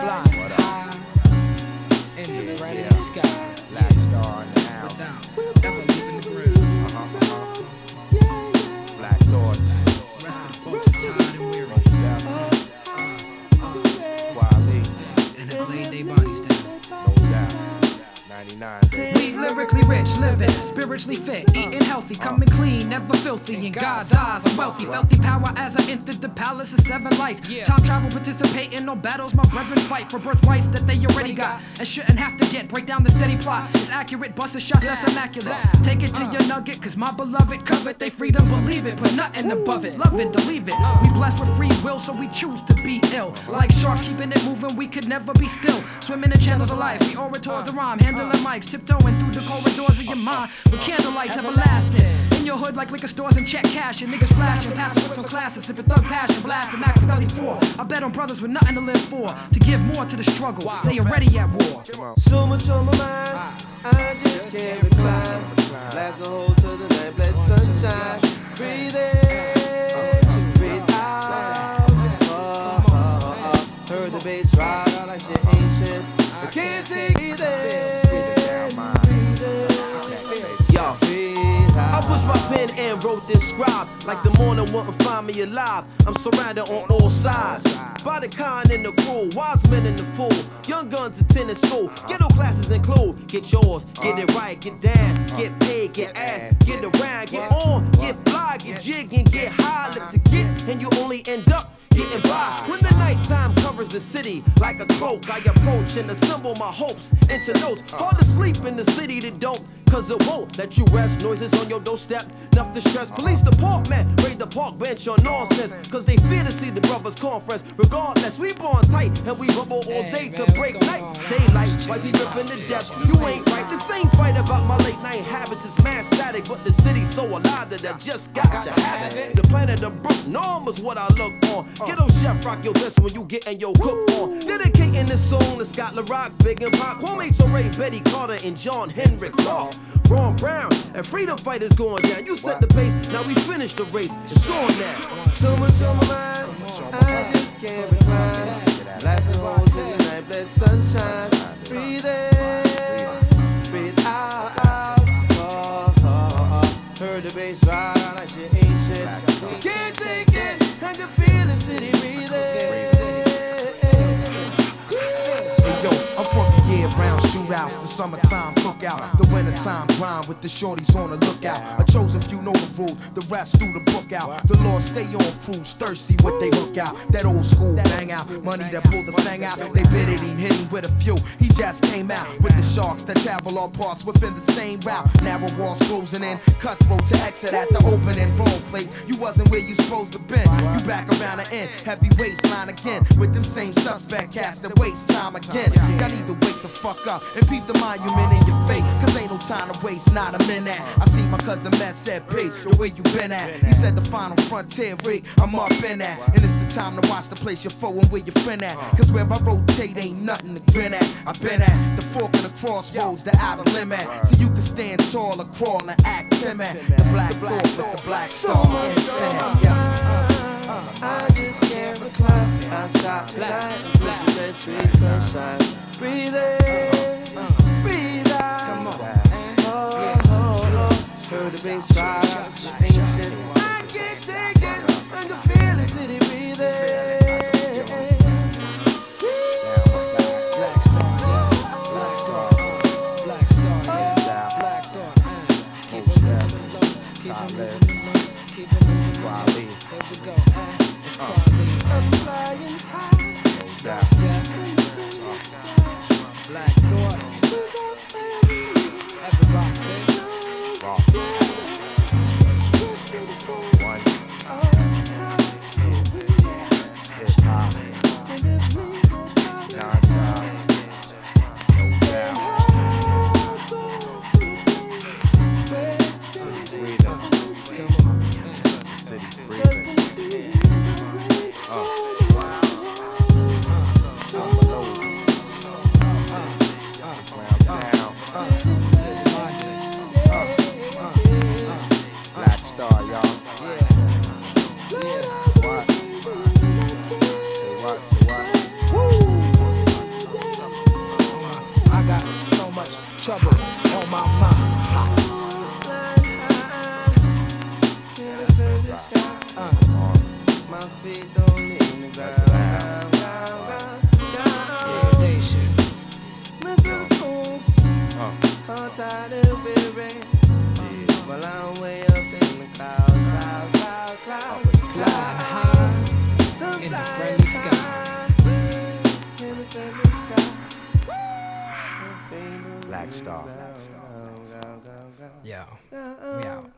flying high in the friendly sky. Black star house. Without ever 99. We lyrically rich, living, spiritually fit, eating healthy, coming clean, never filthy. In God's eyes, I'm wealthy. Felt the power as I entered the palace of seven lights. Time travel, participating no battles. My brethren fight for birthrights that they already got and shouldn't have to get. Break down the steady plot. It's accurate, busted shots, that's immaculate. Take it to uh. your nugget, cause my beloved covet they freedom, believe it. Put nothing above it, love it, believe it. We uh. blessed with free will, so we choose to be ill. Like sharks keeping it moving, we could never be still. Swimming in channels of life, we orators uh. of rhyme, handling mics, tiptoeing through the corridors of your mind with candlelights everlasting. In your hood like liquor stores and check cash and niggas flashing, passing with some classes, sipping thug passion, blasting Makaveli 4. I bet on brothers with nothing to live for, to give more to the struggle. They already at war. So much on my mind, I just can't recline. Blast a hole to the night, let sunshine. Breathe in, breathe out. Oh, oh, oh. Heard the bass ride out like shit ancient. I can't take it pen and wrote this scribe like the morning wouldn't find me alive. I'm surrounded on all sides by the kind and the cruel, wise men and the fool, young guns attending school. Ghetto classes include get yours, get it right, get down, get paid, get ass, get around, get on, get fly, get jig and get high. Live to get, and you only end up getting by. When the nighttime covers the city like a cloak, I approach and assemble my hopes into notes. Hard to sleep in the city that don't, cause it won't let you rest. Noises on your doorstep, enough to stress. Police department, raid the park bench on nonsense, cause they fear to see the brothers' conference. Regardless, we born tight and we rumble all Hey, day man, to break night. Daylight, wifey ripping to death. You ain't right. The same fight about my late night habits is mad static, but the city's so alive that I just got to have it. The planet of Brook Norm is what I look on. get Ghetto chef rock your best when you getting your cook on. Dedicating this song to Scott La Rock, Big and Pop, Kwame Ture, Betty Carter, and John Henrik Clarke. Ron Brown and freedom fighters going down. You set the pace, now we finish the race. It's on now. Much on my mind, ride like shit ain't shit. Can't take it, I can feel the city breathing. Hey yo, I'm from the year-round shootouts, the summertime cookout, the wintertime grind with the shorties on the lookout. A chosen few know the rules, the rest do the book out. The law stay on cruise, thirsty what they hook out. That old school bang out, money that pull the thing out. They bid it, him, hit him with a few. He just came out with the sharks that travel all parts within the same route. Narrow walls closing in, cutthroat to exit at the opening. Wrong place, you wasn't where you supposed to been. You back around the end, heavy waistline again with them same suspect cast that waste time again. Y'all need to wake the fuck up and peep the monument in your face. Cause ain't no time to waste, not a minute. I see my cousin Matt said, Pace, yo, where you been at? He said the final frontier rig, I'm up in that. And it's the time to watch the place you're foe and where your friend at. Cause where I rotate ain't nothing to grin at. i been at the fork of the crossroads, the outer limit. So you can stand tall or crawl and act timid. The black thought with the black star infinite. Yeah. I just can't and push sunshine. Breathe in, breathe out. Come on. Oh, oh, oh. Heard the bass it's ancient. I I can feel the city breathing. Black. Black Black yeah. Black. Keep it moving keep it moving keep it moving. Flying high. So I got so much trouble on my mind. My feet don't leave the ground. Yeah, they should. Mr. Fools, hard. While I'm way up in the cloud, cloud, cloud, cloud, cloud. In the friendly Black Star. Yo, we out.